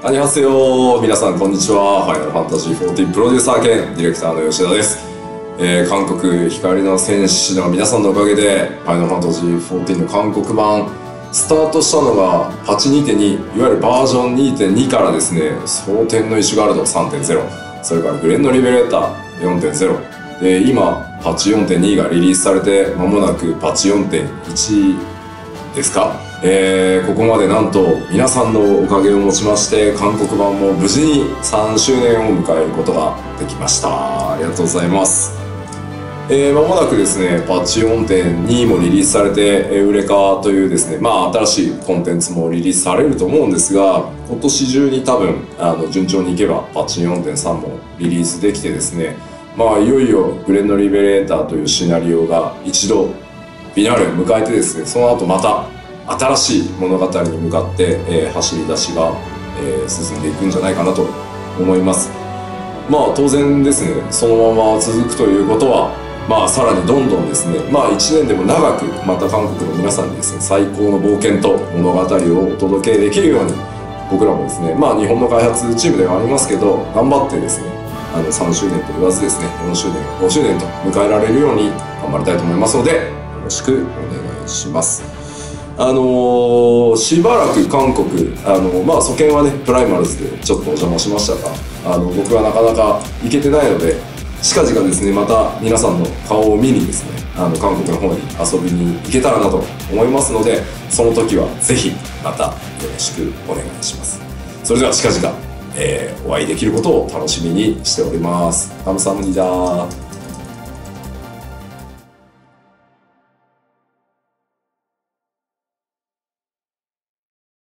こんにちは皆さんこんにちは。ファイナルファンタジー14プロデューサー兼ディレクターの吉田です、えー、韓国光の戦士の皆さんのおかげでファイナルファンタジー14の韓国版スタートしたのが8.2.2いわゆるバージョン2.2からですね蒼天の石ガールド3.0それからグレンのリベレーター4.0で今パチ4.2がリリースされて間もなくパチ4.1ですか？えー、ここまでなんと皆さんのおかげをもちまして韓国版も無事に3周年を迎えることができました。ありがとうございます。えー、間もなくですねパッチ4.2もリリースされて、えー、ウレカというですねまあ新しいコンテンツもリリースされると思うんですが今年中に多分あの順調にいけばパッチ4.3もリリースできてですねまあいよいよグレンドリベレーターというシナリオが一度フィナーレを迎えてですねその後また新しい物語に向かって、えー、走り出しが、えー、進んでいくんじゃないかなと思います。まあ当然ですねそのまま続くということはまあさらにどんどんですねまあ1年でも長くまた韓国の皆さんにですね最高の冒険と物語をお届けできるように僕らもですねまあ日本の開発チームではありますけど頑張ってですねあの3周年と言わずですね4周年5周年と迎えられるように頑張りたいと思いますのでろしくお願いしますあのー、しばらく韓国あのまあ祖権はねプライマルズでちょっとお邪魔しましたがあの僕はなかなか行けてないので近々ですねまた皆さんの顔を見にですねあの韓国の方に遊びに行けたらなと思いますのでその時はぜひまたよろしくお願いしますそれでは近々、えー、お会いできることを楽しみにしております감사합니다